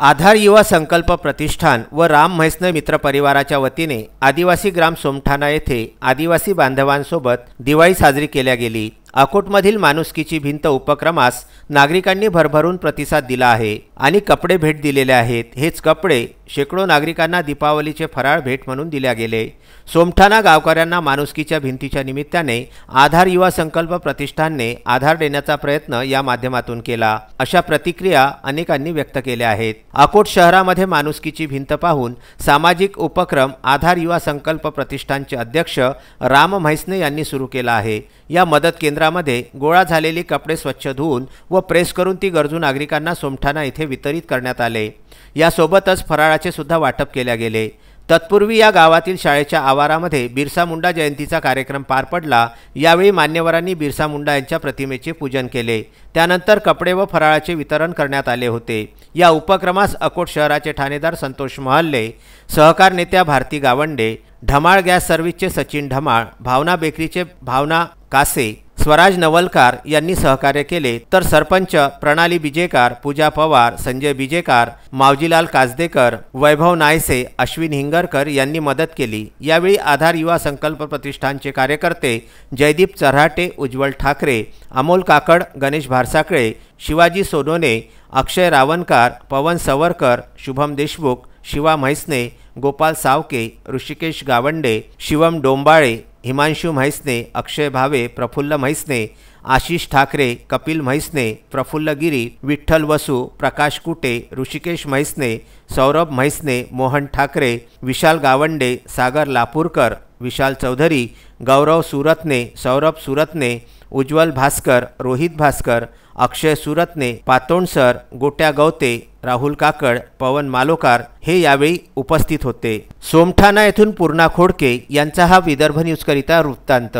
आधार युवा संकल्प प्रतिष्ठान व राम म्हैसने मित्र परिवाराच्या वतीने आदिवासी ग्राम सोमठाणा येथे आदिवासी बांधवांसोबत दिवाळी साजरी केल्या गेली. अकोटमधील माणुसकीची भिंत उपक्रमास नागरिकांनी भरभरून प्रतिसाद दिला आहे आणि कपडे भेट दिलेले आहेत. हेच कपडे शेकडो नागरिकांना दीपावलीचे फराळ भेट म्हणून दिल्या गेले. सोमठाणा गावकऱ्यांना माणुसकीच्या भिंतीच्या निमित्ताने आधार युवा संकल्प प्रतिष्ठानने आधार देण्याचा प्रयत्न या माध्यमातून केला. अशा प्रतिक्रिया अनेकांनी व्यक्त केल्या आहेत. अकोट शहरामध्ये माणुसकीची भिंत पाहून सामाजिक उपक्रम आधार युवा संकल्प प्रतिष्ठानचे अध्यक्ष राम म्हैसने यांनी सुरू केला आहे. या मदत केंद्र केंद्रामध्ये गोळा झालेली कपडे स्वच्छ धुवून व प्रेस करून ती गरजू नागरिकांना सोमठाणा येथे वितरित करण्यात आले. यासोबतच फराळाचे सुद्धा वाटप केल्या गेले. तत्पूर्वी या गावातील शाळेच्या आवारामध्ये बिरसा मुंडा जयंतीचा कार्यक्रम पार पडला. यावेळी मान्यवरांनी बिरसा मुंडा यांच्या प्रतिमेचे पूजन केले. त्यानंतर कपडे व फराळाचे वितरण करण्यात आले होते. या उपक्रमास अकोट शहराचे ठाणेदार संतोष महल्ले सहकार नेत्या भारती गावंडे ढमाळ गॅस सर्व्हिसचे सचिन ढमाळ भावना बेकरीचे भावना कासे स्वराज नवलकार यांनी सहकार्य केले. तर सरपंच प्रणाली बिजेकार पूजा पवार संजय बिजेकार मावजीलाल काजदेकर वैभव नायसे अश्विन हिंगरकर यांनी मदत केली. यावेळी आधार युवा संकल्प प्रतिष्ठानचे कार्यकर्ते जयदीप चऱ्हाटे उज्ज्वल ठाकरे अमोल काकड गणेश भारसाकळे शिवाजी सोनोने अक्षय रावणकार पवन सवरकर शुभम देशमुख शिवा म्हैसने गोपाल सावके ऋषिकेश गावंडे शिवम डोंबाळे हिमांशू म्हैसने अक्षय भावे प्रफुल्ल म्हैसने आशिष ठाकरे कपिल म्हैसने प्रफुल्ल गिरी विठ्ठल वसू प्रकाश कुटे ऋषिकेश म्हैसने सौरभ म्हैसने मोहन ठाकरे विशाल गावंडे सागर लापूरकर विशाल चौधरी गौरव सुरतने सौरभ सुरतने उज्ज्वल भास्कर रोहित भास्कर अक्षय सुरतने पातोंडसर गोट्या गवते राहुल काकड पवन मालोकार हे यावेळी उपस्थित होते. सोमठाणा येथून पूर्णा खोडके यांचा हा विदर्भ न्यूजकरिता वृत्तांत.